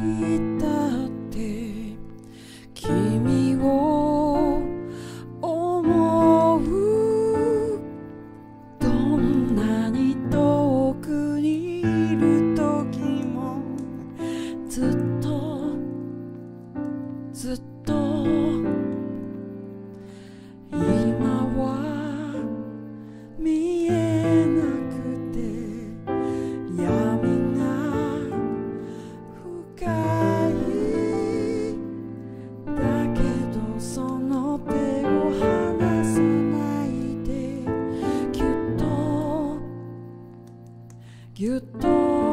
Guitar. ぎっと。